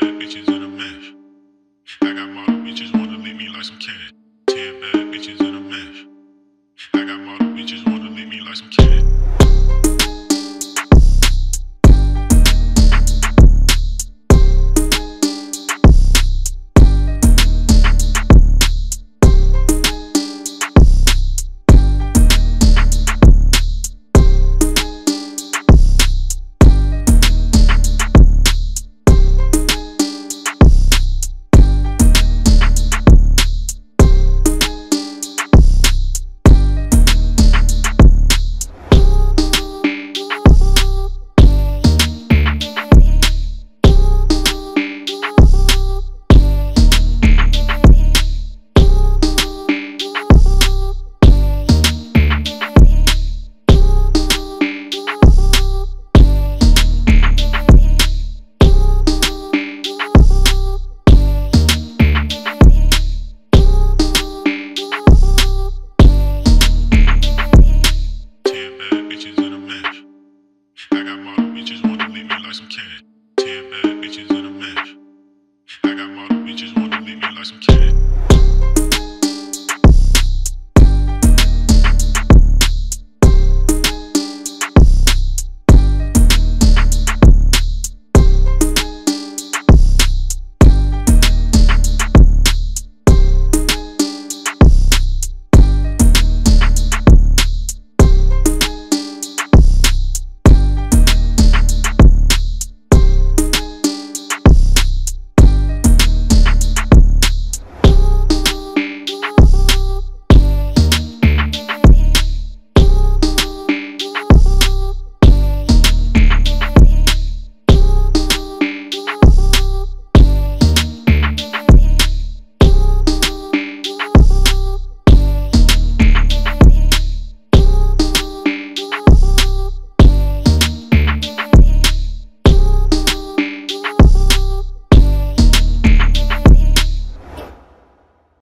bad bitches in a mesh. I got model bitches wanna leave me like some like some cat. Ten bad bitches in a match. I got model bitches wanna lick me like some cat.